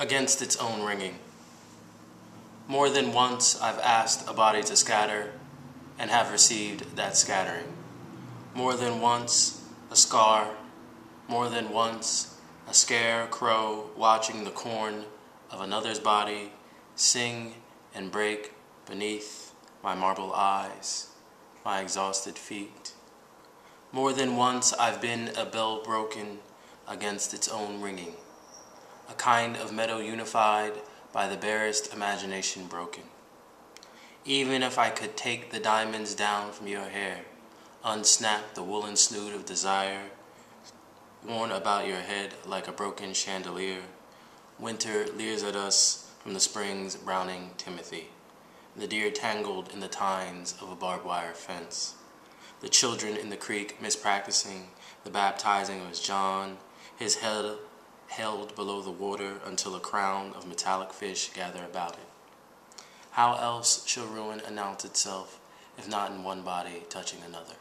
against its own ringing. More than once I've asked a body to scatter and have received that scattering. More than once a scar, more than once a scarecrow watching the corn of another's body sing and break beneath my marble eyes, my exhausted feet. More than once I've been a bell broken against its own ringing, a kind of meadow unified by the barest imagination broken. Even if I could take the diamonds down from your hair, unsnap the woolen snood of desire, worn about your head like a broken chandelier, winter leers at us from the spring's browning timothy, the deer tangled in the tines of a barbed wire fence the children in the creek mispracticing the baptizing of his John, his head held below the water until a crown of metallic fish gather about it. How else shall ruin announce itself if not in one body touching another?